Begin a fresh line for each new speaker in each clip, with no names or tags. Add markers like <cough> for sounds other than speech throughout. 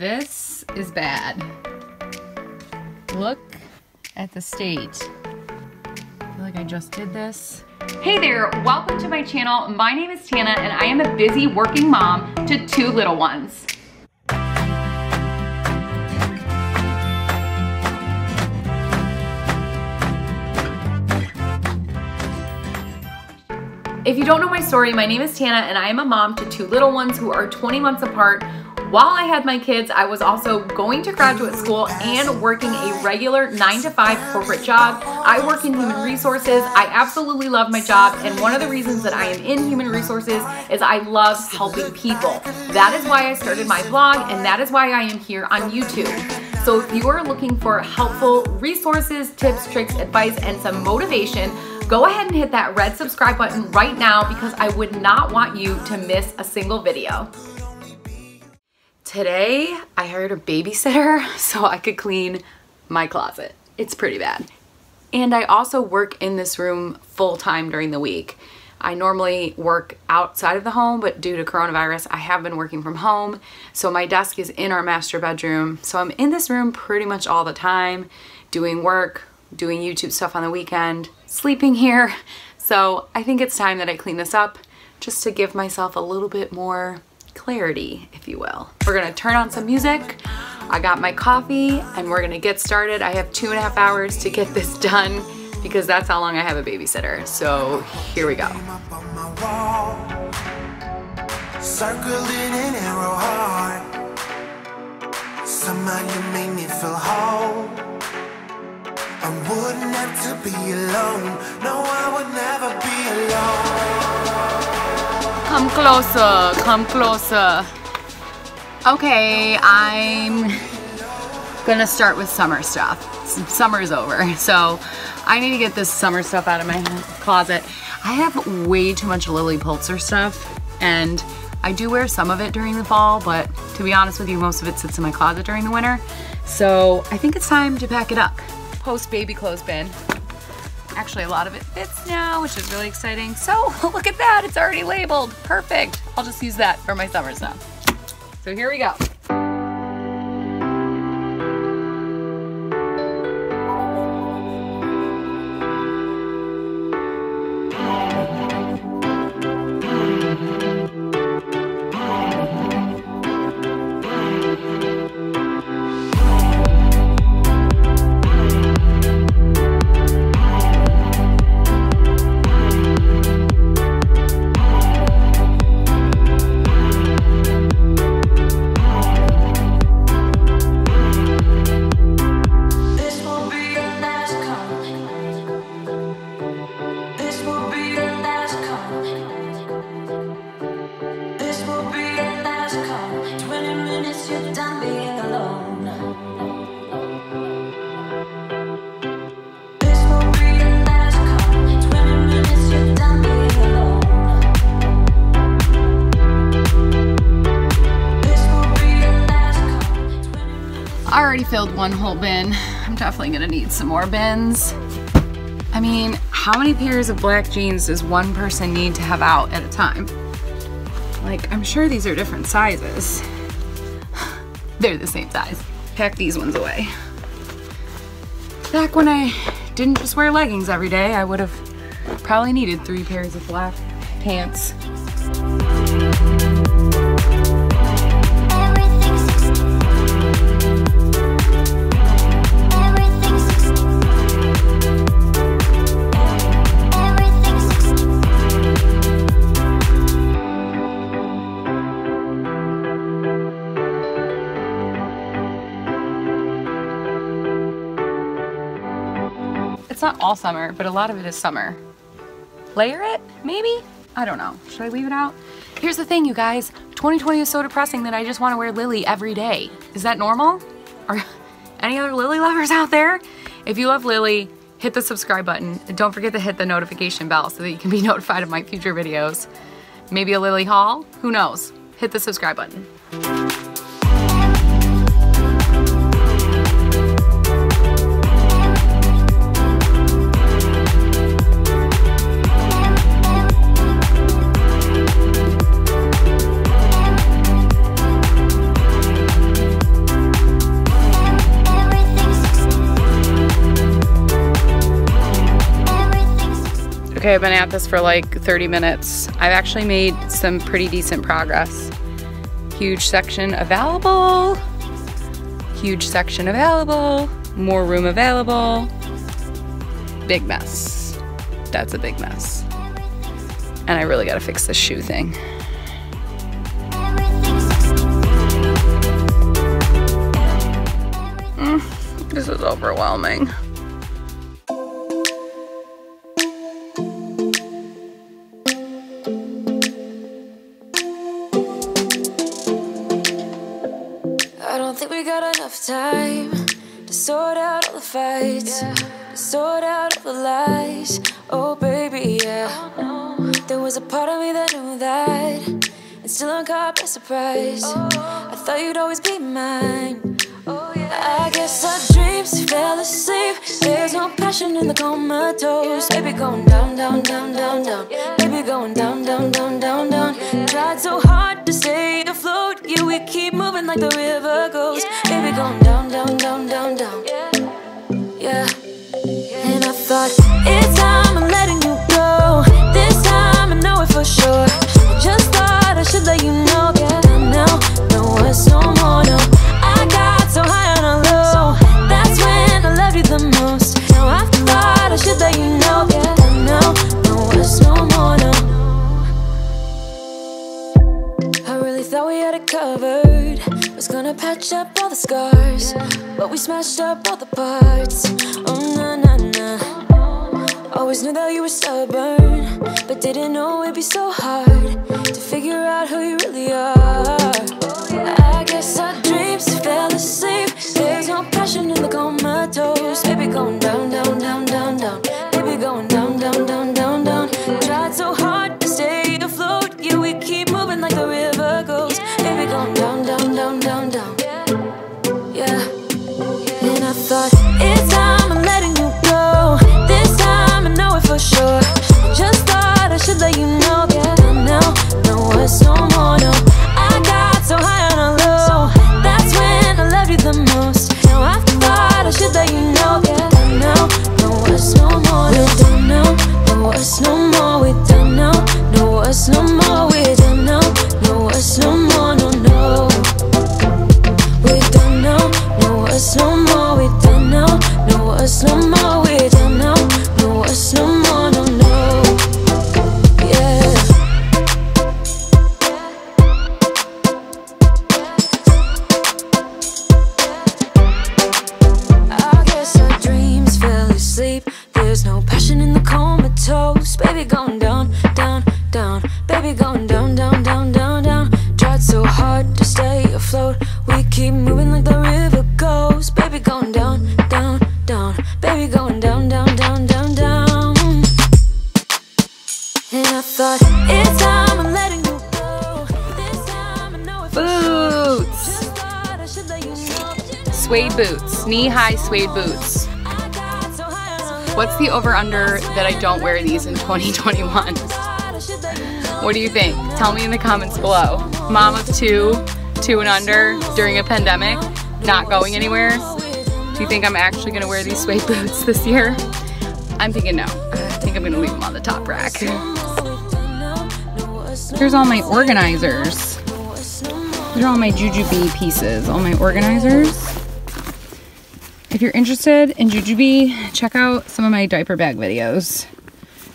This is bad. Look at the state. I feel like I just did this. Hey there, welcome to my channel. My name is Tana and I am a busy working mom to two little ones. If you don't know my story, my name is Tana and I am a mom to two little ones who are 20 months apart. While I had my kids, I was also going to graduate school and working a regular nine to five corporate job. I work in human resources. I absolutely love my job. And one of the reasons that I am in human resources is I love helping people. That is why I started my blog and that is why I am here on YouTube. So if you are looking for helpful resources, tips, tricks, advice, and some motivation, go ahead and hit that red subscribe button right now because I would not want you to miss a single video. Today, I hired a babysitter <laughs> so I could clean my closet. It's pretty bad. And I also work in this room full time during the week. I normally work outside of the home, but due to coronavirus, I have been working from home. So my desk is in our master bedroom. So I'm in this room pretty much all the time, doing work, doing YouTube stuff on the weekend, sleeping here. <laughs> So I think it's time that I clean this up just to give myself a little bit more clarity, if you will. We're gonna turn on some music. I got my coffee and we're gonna get started. I have two and a half hours to get this done because that's how long I have a babysitter. So here we go. Circling an arrow heart. Somehow you made me feel whole. I wouldn't have to be alone. No, I would never be alone. Come closer, come closer. Okay, I'm gonna start with summer stuff. Summer's over, so I need to get this summer stuff out of my closet. I have way too much Lilly Pulitzer stuff, and I do wear some of it during the fall, but to be honest with you, most of it sits in my closet during the winter. So I think it's time to pack it up post baby clothes bin. Actually, a lot of it fits now, which is really exciting. So <laughs> look at that, it's already labeled. Perfect. I'll just use that for my summer stuff. So here we go. Filled one whole bin. I'm definitely gonna need some more bins. I mean, how many pairs of black jeans does one person need to have out at a time? Like, I'm sure these are different sizes. <sighs> They're the same size. Pack these ones away. Back when I didn't just wear leggings every day, I would have probably needed three pairs of black pants. All summer, but a lot of it is summer. Layer it, maybe? I don't know. Should I leave it out? Here's the thing, you guys. 2020 is so depressing that I just want to wear Lilly every day. Is that normal? Are <laughs> any other Lilly lovers out there? If you love Lilly, hit the subscribe button. And don't forget to hit the notification bell so that you can be <laughs> notified of my future videos. Maybe a Lilly haul? Who knows? Hit the subscribe button. Okay, I've been at this for like 30 minutes. I've actually made some pretty decent progress. Huge section available. Huge section available. More room available. Big mess. That's a big mess. And I really gotta fix this shoe thing. Mm, this is overwhelming.
The lies. Oh, baby, yeah. There was a part of me that knew that, and still I'm by surprise. I thought you'd always be mine. Oh, yeah. I guess our dreams fell asleep. There's no passion in the comatose. Baby, going down, down, down, down, down. Baby, going down, down, down, down, down. Tried so hard to stay afloat. Yeah, we keep moving like the river goes. You were stubborn, but didn't know it'd be so hard to figure out who you really are. I guess our dreams fell asleep. There's no passion in the comatose. Baby, going down, down, down, down, down.
Knee-high suede boots. What's the over-under that I don't wear these in <laughs> 2021? What do you think? Tell me in the comments below. Mom of two, two and under during a pandemic, not going anywhere. Do you think I'm actually gonna wear these suede <laughs> boots this year? I'm thinking no. I think I'm gonna leave them on the top rack. Here's all my organizers. These are all my JuJuBe pieces, all my organizers. If you're interested in JuJuBe, check out some of my diaper bag videos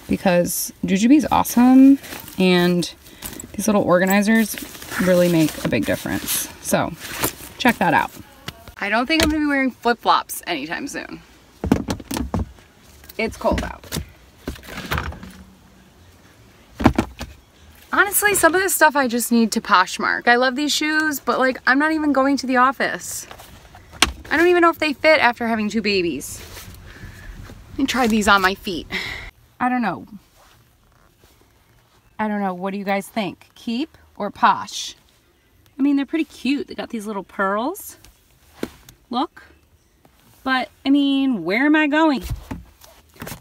because JuJuBe is awesome and these little organizers really make a big difference. So check that out. I don't think I'm gonna be wearing flip-flops anytime soon. It's cold out. Honestly, some of this stuff I just need to Poshmark. I love these shoes, but like I'm not even going to the office. I don't even know if they fit after having two babies. Let me try these on my feet. I don't know. I don't know. What do you guys think? Keep or posh? I mean, they're pretty cute. They got these little pearls. Look. But, I mean, where am I going?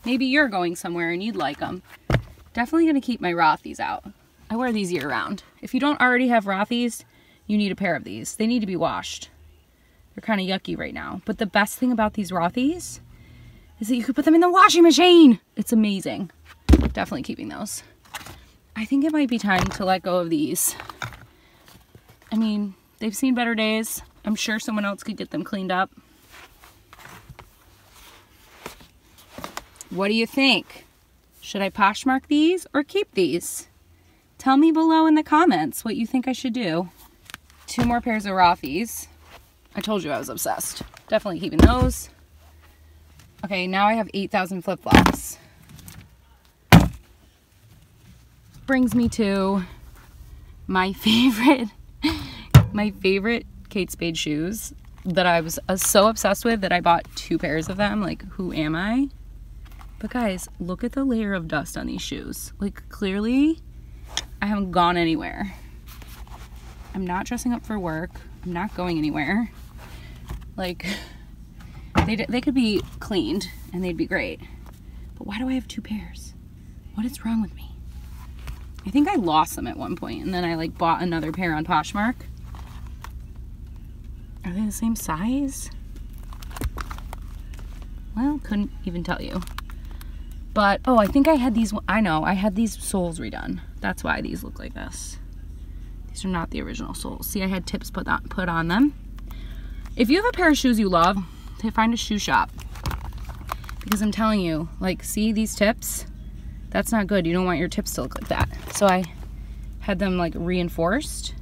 Maybe you're going somewhere and you'd like them. Definitely going to keep my Rothy's out. I wear these year round. If you don't already have Rothy's, you need a pair of these. They need to be washed. They're kind of yucky right now. But the best thing about these Rothy's is that you could put them in the washing machine. It's amazing. definitely keeping those. I think it might be time to let go of these. I mean, they've seen better days. I'm sure someone else could get them cleaned up. What do you think? Should I Poshmark these or keep these? Tell me below in the comments what you think I should do. Two more pairs of Rothy's. I told you I was obsessed. Definitely keeping those. Okay, now I have 8,000 flip-flops. Brings me to my <laughs> favorite, my favorite Kate Spade shoes that I was uh, so obsessed with that I bought two pairs of them. Like, who am I? But guys, look at the layer of dust on these shoes. Like, clearly, I haven't gone anywhere. I'm not dressing up for work. I'm not going anywhere. Like, <laughs> they, they could be cleaned and they'd be great. But why do I have two pairs? What is wrong with me? I think I lost them at one point and then I like bought another pair on Poshmark. Are they the same size? Well, couldn't even tell you. But, oh, I think I had these, I know, I had these soles redone. That's why these look like this. These are not the original soles. See, I had tips put on, put on them. If you have a pair of shoes you love, find a shoe shop. Because I'm telling you, like, see these tips? That's not good. You don't want your tips to look like that. So I had them, like, reinforced.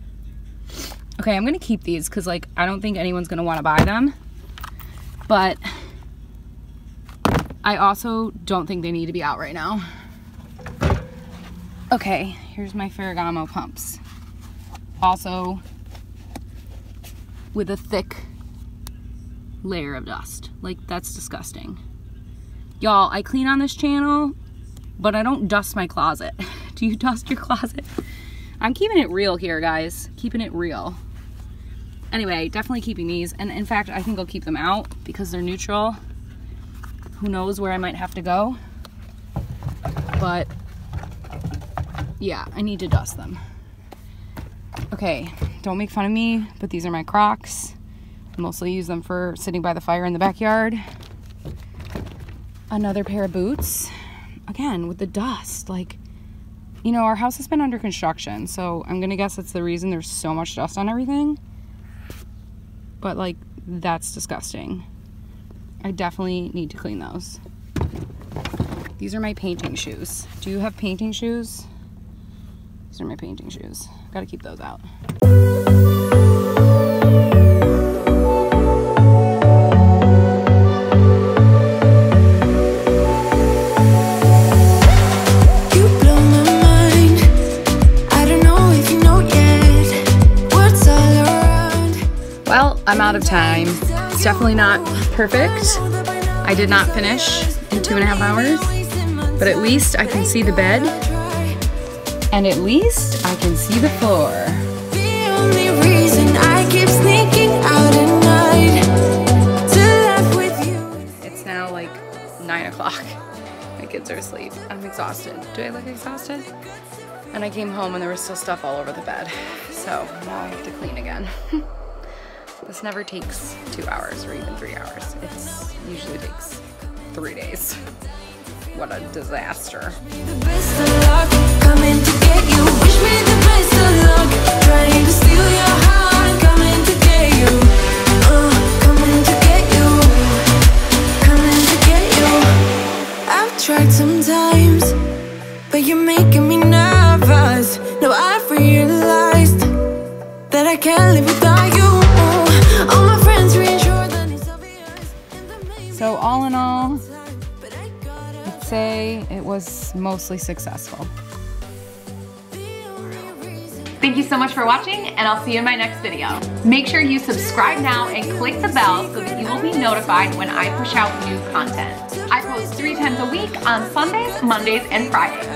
Okay, I'm going to keep these because, like, I don't think anyone's going to want to buy them. But I also don't think they need to be out right now. Okay, here's my Ferragamo pumps. Also, with a thick layer of dust. Like, that's disgusting. Y'all, I clean on this channel, but I don't dust my closet. <laughs> Do you dust your closet? I'm keeping it real here, guys. Keeping it real. Anyway, definitely keeping these. And in fact, I think I'll keep them out because they're neutral. Who knows where I might have to go. But yeah, I need to dust them. Okay, don't make fun of me, but these are my Crocs. Mostly use them for sitting by the fire in the backyard. Another pair of boots. Again, with the dust, like, you know, our house has been under construction, so I'm gonna guess that's the reason there's so much dust on everything. But, like, that's disgusting. I definitely need to clean those. These are my painting shoes. Do you have painting shoes? These are my painting shoes. Gotta keep those out. I'm out of time. It's definitely not perfect. I did not finish in two and a half hours, but at least I can see the bed, and at least I can see the floor.
The only reason I keep sneaking out at night to laugh with you.
It's now like nine o'clock. <laughs> My kids are asleep. I'm exhausted. Do I look exhausted? And I came home and there was still stuff all over the bed. So now I have to clean again. <laughs> this never takes two hours or even three hours. It usually takes three days. <laughs> What a disaster. It was mostly successful.
Thank you so much for watching and I'll see you in my next video. Make sure you subscribe now and click the bell so that you will be notified when I push out new content. I post three times a week on Sundays, Mondays, and Fridays.